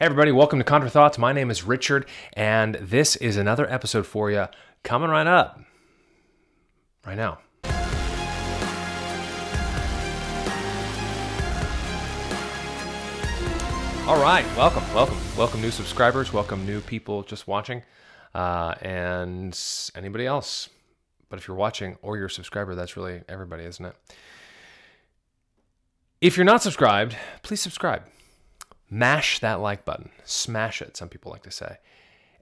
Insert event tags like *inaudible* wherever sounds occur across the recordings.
Hey, everybody, welcome to Contra Thoughts. My name is Richard, and this is another episode for you coming right up right now. All right, welcome, welcome, welcome, new subscribers, welcome, new people just watching, uh, and anybody else. But if you're watching or you're a subscriber, that's really everybody, isn't it? If you're not subscribed, please subscribe. Mash that like button, smash it, some people like to say.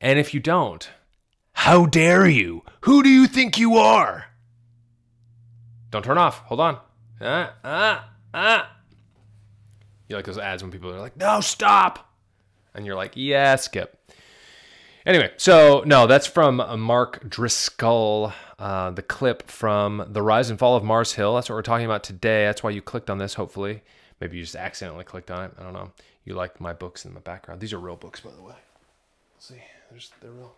And if you don't, how dare you? Who do you think you are? Don't turn off. Hold on. Ah, ah, ah. You like those ads when people are like, no, stop. And you're like, yeah, skip. Anyway, so no, that's from Mark Driscoll, uh, the clip from The Rise and Fall of Mars Hill. That's what we're talking about today. That's why you clicked on this, hopefully. Maybe you just accidentally clicked on it. I don't know. You like my books in the background. These are real books, by the way. Let's see, There's, they're real.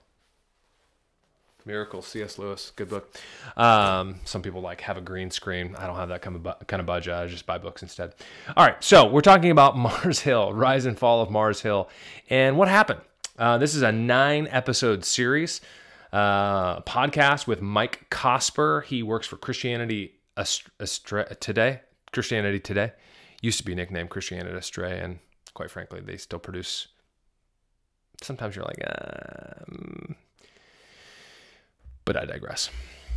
Miracle, C.S. Lewis, good book. Um, some people like have a green screen. I don't have that kind of, bu- kind of budget. I just buy books instead. All right, so we're talking about *laughs* Mars Hill, Rise and Fall of Mars Hill, and what happened. Uh, this is a nine episode series, uh, podcast with Mike Cosper. He works for Christianity Today. Christianity Today used to be nicknamed Christianity Astray, and quite frankly, they still produce. Sometimes you're like, um, but I digress.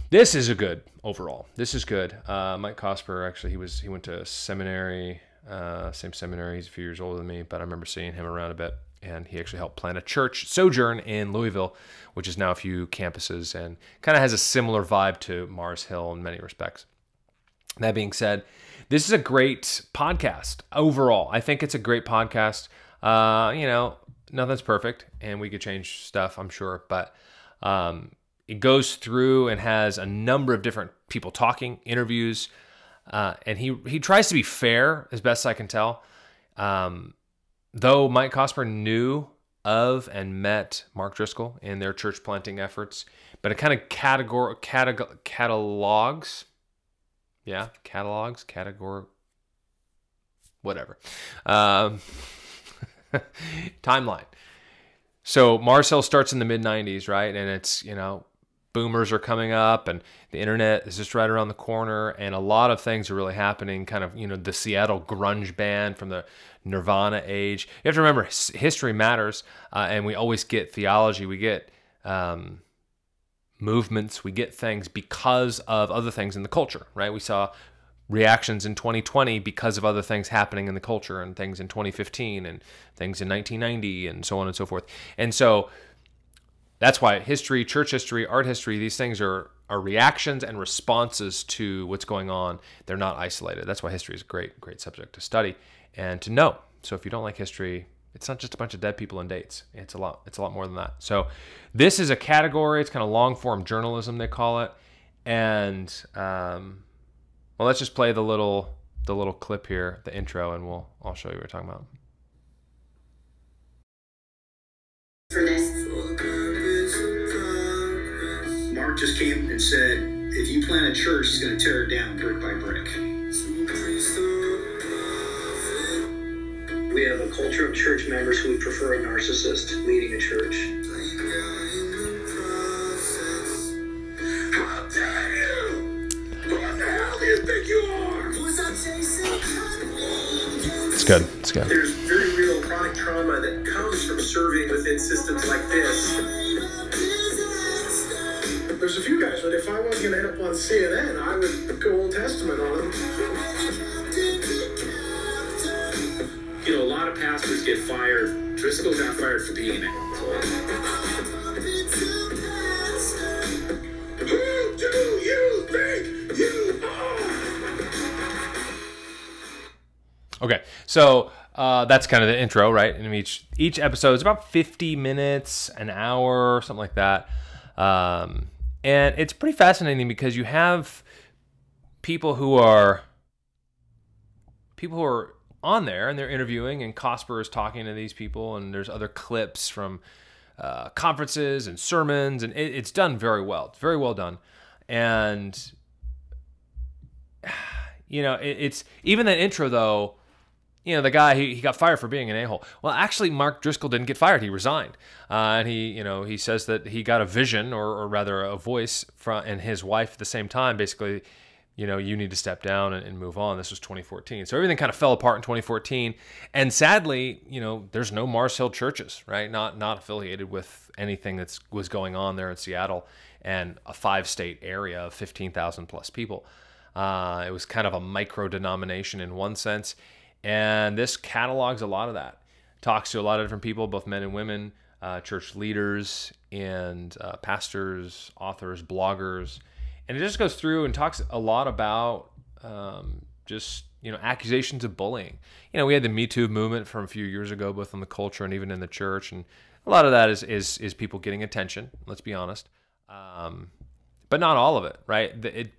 This is a good overall. This is good. Uh, Mike Cosper actually he was he went to seminary, uh, same seminary. He's a few years older than me, but I remember seeing him around a bit. And he actually helped plant a church sojourn in Louisville, which is now a few campuses and kind of has a similar vibe to Mars Hill in many respects. That being said, this is a great podcast overall. I think it's a great podcast. Uh, you know, nothing's perfect, and we could change stuff, I'm sure, but um, it goes through and has a number of different people talking, interviews, uh, and he he tries to be fair as best I can tell. Um, though Mike Cosper knew of and met Mark Driscoll in their church planting efforts, but it kind of categor- catalog- catalogs, yeah, catalogs, category, whatever, um, *laughs* timeline. So Mars Hill starts in the mid 90s, right? And it's, you know, boomers are coming up and the internet is just right around the corner and a lot of things are really happening kind of you know the seattle grunge band from the nirvana age you have to remember history matters uh, and we always get theology we get um, movements we get things because of other things in the culture right we saw reactions in 2020 because of other things happening in the culture and things in 2015 and things in 1990 and so on and so forth and so that's why history, church history, art history, these things are are reactions and responses to what's going on. They're not isolated. That's why history is a great, great subject to study and to know. So if you don't like history, it's not just a bunch of dead people and dates. It's a lot. It's a lot more than that. So this is a category. It's kind of long form journalism they call it. And um, well, let's just play the little the little clip here, the intro, and we'll I'll show you what we're talking about. For this Mark just came and said, if you plant a church, he's going to tear it down brick by brick. We have a culture of church members who would prefer a narcissist leading a church. How dare you? What the hell do you think you are? It's good. It's good. There's very real chronic trauma that comes from serving within systems like this there's a few guys, but if I was going to end up on CNN, I would go Old Testament on them. Get fired. Driscoll got fired for being an asshole. Okay, so uh, that's kind of the intro, right? And each each episode is about 50 minutes, an hour, something like that. Um, and it's pretty fascinating because you have people who are people who are on there and they're interviewing and Cosper is talking to these people and there's other clips from uh, conferences and sermons and it, it's done very well. It's very well done. And *sighs* you know, it, it's even that intro though, you know, the guy he, he got fired for being an a hole. Well, actually, Mark Driscoll didn't get fired; he resigned, uh, and he, you know, he says that he got a vision, or, or rather, a voice from and his wife at the same time, basically. You know, you need to step down and, and move on. This was 2014. So everything kind of fell apart in 2014. And sadly, you know, there's no Mars Hill churches, right? Not not affiliated with anything that's was going on there in Seattle and a five state area of 15,000 plus people. Uh, it was kind of a micro denomination in one sense. And this catalogs a lot of that. Talks to a lot of different people, both men and women, uh, church leaders, and uh, pastors, authors, bloggers. And it just goes through and talks a lot about um, just you know accusations of bullying. You know, we had the Me Too movement from a few years ago, both in the culture and even in the church, and a lot of that is is is people getting attention. Let's be honest, um, but not all of it, right? It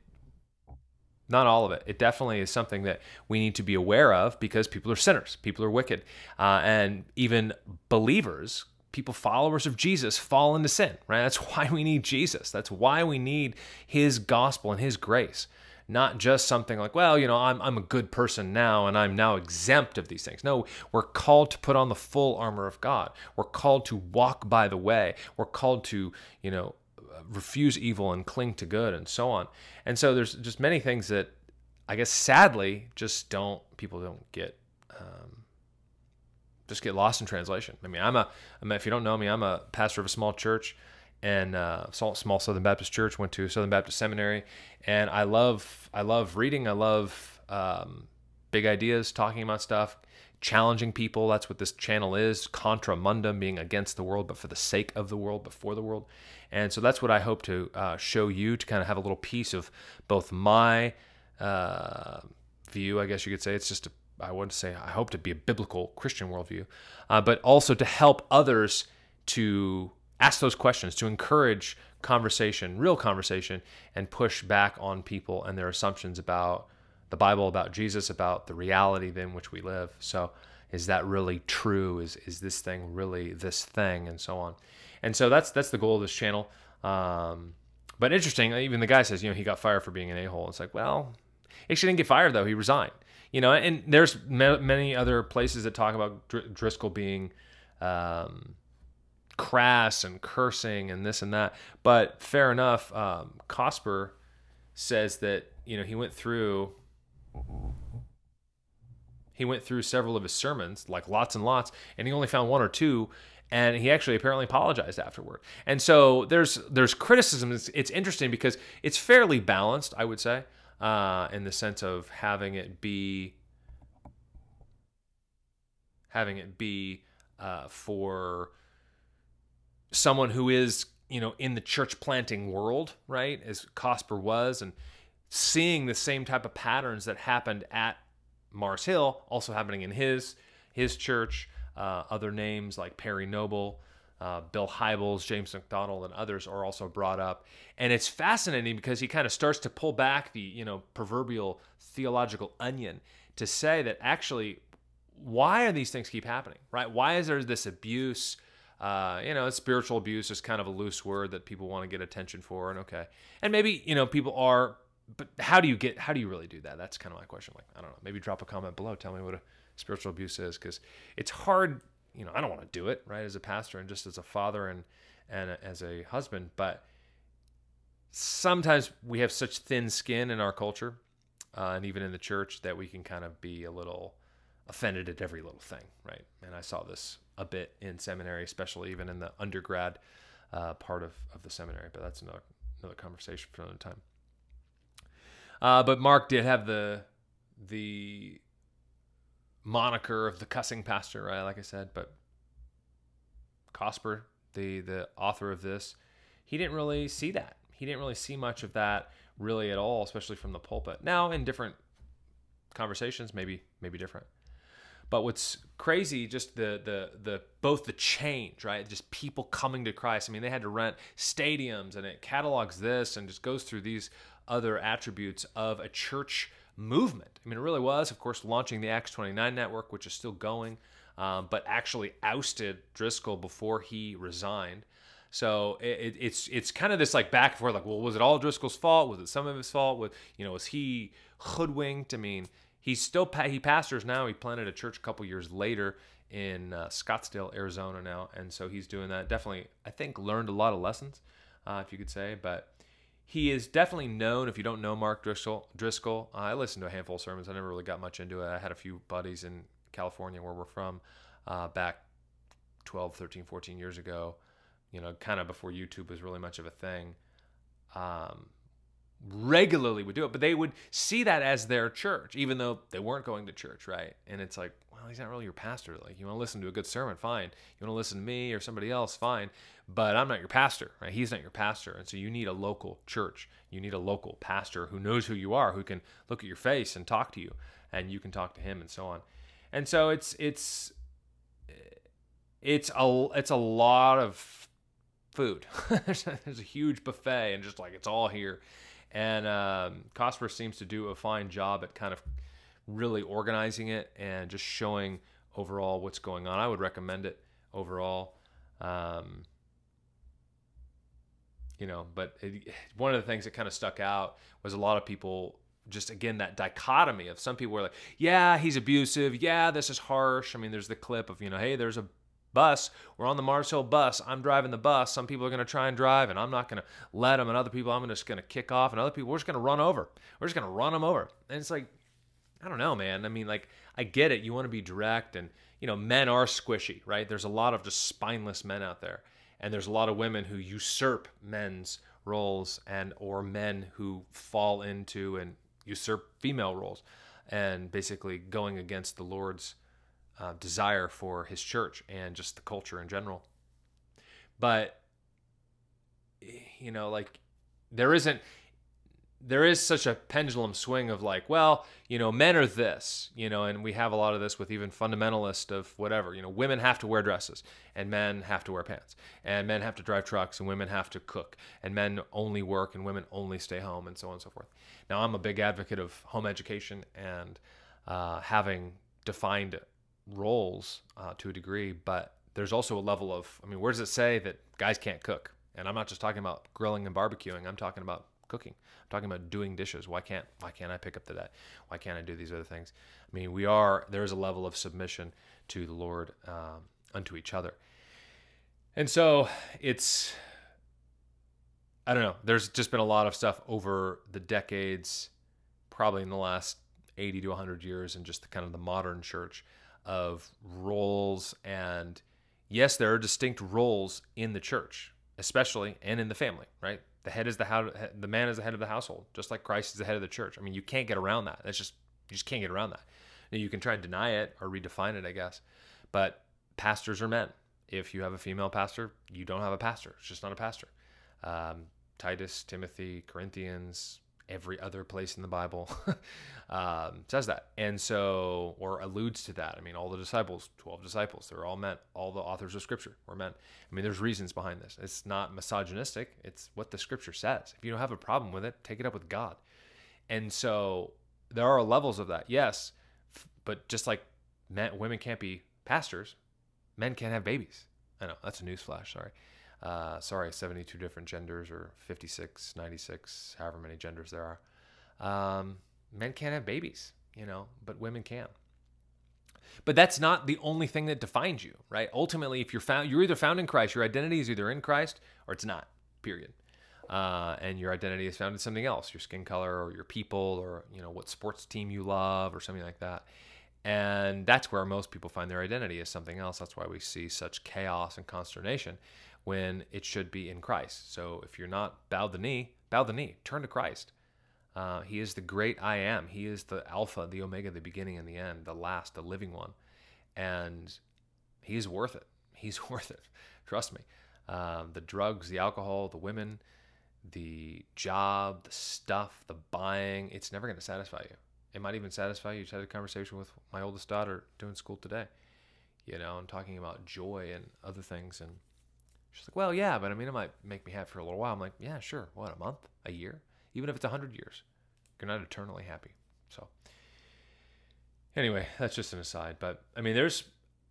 not all of it. It definitely is something that we need to be aware of because people are sinners, people are wicked, uh, and even believers, people followers of Jesus, fall into sin. Right? That's *laughs* why we need Jesus. That's why we need His gospel and His grace. Not just something like, well, you know, I'm, I'm a good person now and I'm now exempt of these things. No, we're called to put on the full armor of God. We're called to walk by the way. We're called to, you know, refuse evil and cling to good and so on. And so there's just many things that I guess sadly just don't people don't get um, just get lost in translation. I mean, I'm a I mean, if you don't know me, I'm a pastor of a small church and uh, small Southern Baptist church. Went to Southern Baptist Seminary, and I love I love reading. I love um, big ideas, talking about stuff, challenging people. That's what this channel is. Contra mundum, being against the world, but for the sake of the world, but for the world. And so that's what I hope to uh, show you to kind of have a little piece of both my uh, view, I guess you could say. It's just, a, I wouldn't say, I hope to be a biblical Christian worldview, uh, but also to help others to ask those questions, to encourage conversation, real conversation, and push back on people and their assumptions about the Bible, about Jesus, about the reality in which we live. So, is that really true? Is is this thing really this thing, and so on? And so that's that's the goal of this channel. Um, but interesting, even the guy says, you know, he got fired for being an a hole. It's like, well, he actually didn't get fired though; he resigned. You know, and there's many other places that talk about Dr- Driscoll being um, crass and cursing and this and that. But fair enough, um, Cosper says that you know he went through he went through several of his sermons, like lots and lots, and he only found one or two and he actually apparently apologized afterward. And so there's there's criticism. It's, it's interesting because it's fairly balanced, I would say, uh, in the sense of having it be having it be uh, for someone who is you know in the church planting world, right, as Cosper was, and seeing the same type of patterns that happened at Mars Hill also happening in his his church uh, other names like Perry Noble, uh, Bill Hybels, James MacDonald, and others are also brought up. And it's fascinating because he kind of starts to pull back the you know proverbial theological onion to say that actually, why are these things keep happening? Right? Why is there this abuse? Uh, you know, spiritual abuse is kind of a loose word that people want to get attention for, and okay, and maybe you know people are, but how do you get? How do you really do that? That's kind of my question. Like, I don't know. Maybe drop a comment below. Tell me what a spiritual abuse is because it's hard you know i don't want to do it right as a pastor and just as a father and and as a husband but sometimes we have such thin skin in our culture uh, and even in the church that we can kind of be a little offended at every little thing right? And i saw this a bit in seminary especially even in the undergrad uh, part of, of the seminary but that's another another conversation for another time. Uh, but mark did have the the moniker of the cussing pastor, right? Like I said, but Cosper, the the author of this, he didn't really see that. He didn't really see much of that really at all, especially from the pulpit. Now, in different conversations, maybe maybe different. But what's crazy, just the the the both the change, right? Just people coming to Christ. I mean, they had to rent stadiums, and it catalogs this and just goes through these other attributes of a church movement. I mean, it really was, of course, launching the Acts 29 network, which is still going, um, but actually ousted Driscoll before he resigned. So it, it's it's kind of this like back and forth, like, well, was it all Driscoll's fault? Was it some of his fault? Was you know, was he hoodwinked? I mean, he's still he pastors now. He planted a church a couple years later in uh, Scottsdale, Arizona now, and so he's doing that. Definitely, I think learned a lot of lessons, uh, if you could say. But he is definitely known. If you don't know Mark Driscoll, Driscoll, uh, I listened to a handful of sermons. I never really got much into it. I had a few buddies in California where we're from uh, back 12, 13, 14 years ago. You know, kind of before YouTube was really much of a thing. Um, regularly would do it, but they would see that as their church, even though they weren't going to church, right? And it's like, well, he's not really your pastor. Like, you want to listen to a good sermon, fine. You want to listen to me or somebody else, fine. But I'm not your pastor, right? He's not your pastor. And so you need a local church. You need a local pastor who knows who you are, who can look at your face and talk to you, and you can talk to him and so on. And so it's, it's, it's a, it's a lot of food. *laughs* there's, a, huge buffet and just like it's all here. And um, Cosper seems to do a fine job at kind of really organizing it and just showing overall what's going on. I would recommend it overall. Um, you know, but it, one of the things that kind of stuck out was a lot of people just again that dichotomy of some people were like, yeah, he's abusive. Yeah, this is harsh. I mean, there's the clip of, you know, hey, there's a bus. We're on the Mars Hill bus. I'm driving the bus. Some people are going to try and drive, and I'm not going to let them. And other people, I'm just going to kick off. And other people, we're just going to run over. We're just going to run them over. And it's like, I don't know, man. I mean, like, I get it. You want to be direct, and you know, men are squishy, right? There's a lot of just spineless men out there, and there's a lot of women who usurp men's roles, and or men who fall into and usurp female roles, and basically going against the Lord's uh, desire for his church and just the culture in general. But you know, like there isn't there is such a pendulum swing of like, well, you know, men are this, you know, and we have a lot of this with even fundamentalist of whatever, you know, women have to wear dresses and men have to wear pants and men have to drive trucks and women have to cook and men only work and women only stay home and so on and so forth. Now, I'm a big advocate of home education and uh, having defined roles uh, to a degree, but there's also a level of, I mean, where does it say that guys can't cook? And I'm not just talking about grilling and barbecuing. I'm talking about cooking. I'm talking about doing dishes. Why can't why can't I pick up the that? Why can't I do these other things? I mean, we are there is a level of submission to the Lord um, unto each other, and so it's I don't know. There's just been a lot of stuff over the decades, probably in the last 80 to 100 years, and just the kind of the modern church of roles and yes, there are distinct roles in the church, especially and in the family, right? The head is the how the man is the head of the household, just like Christ is the head of the church. I mean, you can't get around that. That's just you just can't get around that. Now, you can try and deny it or redefine it, I guess. But pastors are men. If you have a female pastor, you don't have a pastor. It's just not a pastor. Um, Titus, Timothy, Corinthians, every other place in the Bible *laughs* um, says that. And so, or alludes to that. I mean, all the disciples, 12 disciples, they're all men. All the authors of Scripture were men. I mean, there's reasons behind this. It's not misogynistic, it's what the Scripture says. If you don't have a problem with it, take it up with God. And so, there are levels of that, yes. But just like men, women can't be pastors, men can't have babies. I know, that's a newsflash, sorry. Uh, sorry, 72 different genders or 56, 96, however many genders there are. Um, men can't have babies, you know, but women can. But that's not the only thing that defines you, right? Ultimately, if you're found, you're either found in Christ. Your identity is either in Christ or it's not. Period. Uh, and your identity is found in something else, your skin color or your people or you know what sports team you love or something like that. And that's where most people find their identity is something else. That's why we see such chaos and consternation when it should be in Christ. So if you're not bow the knee, bow the knee, turn to Christ. Uh, he is the great I am. He is the Alpha, the Omega, the beginning and the end, the last, the living one. And he's worth it. *laughs* He's worth it. Trust me. Um, the drugs, the alcohol, the women, the job, the stuff, the buying, it's never going to satisfy you. It might even satisfy you. Just had a conversation with my oldest daughter doing school today, you know, and talking about joy and other things. And She's like, well, yeah, but I mean, it might make me happy for a little while. I'm like, yeah, sure. What, a month? A year? Even if it's a 100 years, you're not eternally happy. So, anyway, that's just an aside. But I mean, there's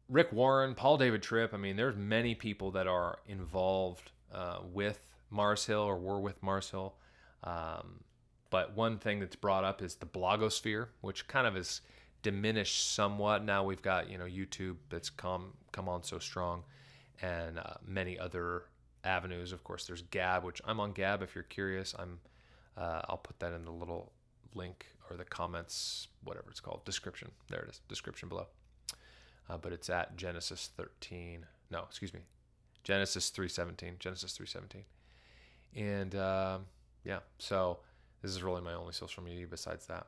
Rick Warren, Paul David Tripp. I mean, there's many people that are involved uh, with Mars Hill or were with Mars Hill. Um, but one thing that's brought up is the blogosphere, which kind of is diminished somewhat. Now we've got you know YouTube that's come come on so strong, and uh, many other avenues. Of course, there's Gab, which I'm on Gab. If you're curious, I'm. Uh, I'll put that in the little link or the comments, whatever it's called, description. There it is, description below. Uh, but it's at Genesis 13. No, excuse me, Genesis 3:17. Genesis 3:17. And um, yeah, so this is really my only social media besides that.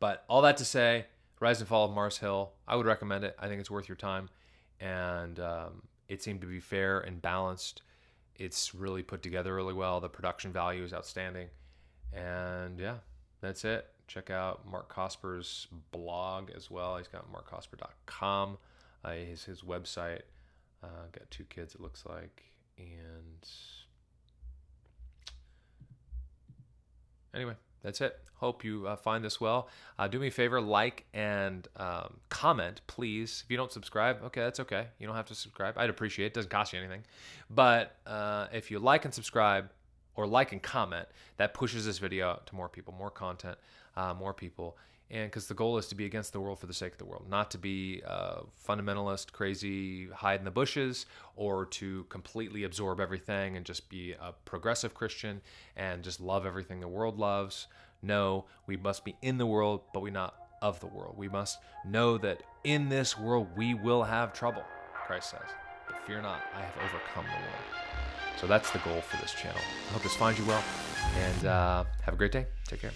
But all that to say, Rise and Fall of Mars Hill, I would recommend it. I think it's worth your time. And um, it seemed to be fair and balanced. It's really put together really well. The production value is outstanding. And yeah, that's it. Check out Mark Cosper's blog as well. He's got markcosper.com, uh, his, his website. Uh, got two kids, it looks like. And anyway, that's it. Hope you uh, find this well. Uh, do me a favor, like and um, comment, please. If you don't subscribe, okay, that's okay. You don't have to subscribe. I'd appreciate it. doesn't cost you anything. But uh, if you like and subscribe or like and comment, that pushes this video out to more people, more content, uh, more people and because the goal is to be against the world for the sake of the world, not to be fundamentalist, crazy, hide in the bushes, or to completely absorb everything and just be a progressive Christian and just love everything the world loves. No, we must be in the world, but we're not of the world. We must know that in this world we will have trouble, Christ says. But fear not, I have overcome the world. So that's the goal for this channel. I hope this finds you well, and uh, have a great day. Take care.